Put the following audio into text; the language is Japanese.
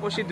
教え て